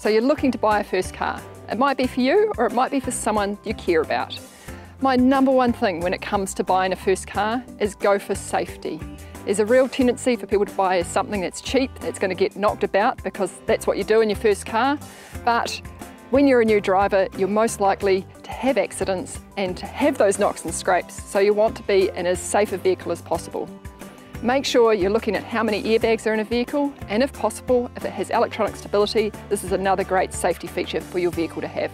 So you're looking to buy a first car. It might be for you or it might be for someone you care about. My number one thing when it comes to buying a first car is go for safety. There's a real tendency for people to buy something that's cheap, that's going to get knocked about because that's what you do in your first car. But when you're a new driver, you're most likely to have accidents and to have those knocks and scrapes, so you want to be in as safe a vehicle as possible. Make sure you're looking at how many airbags are in a vehicle, and if possible, if it has electronic stability, this is another great safety feature for your vehicle to have.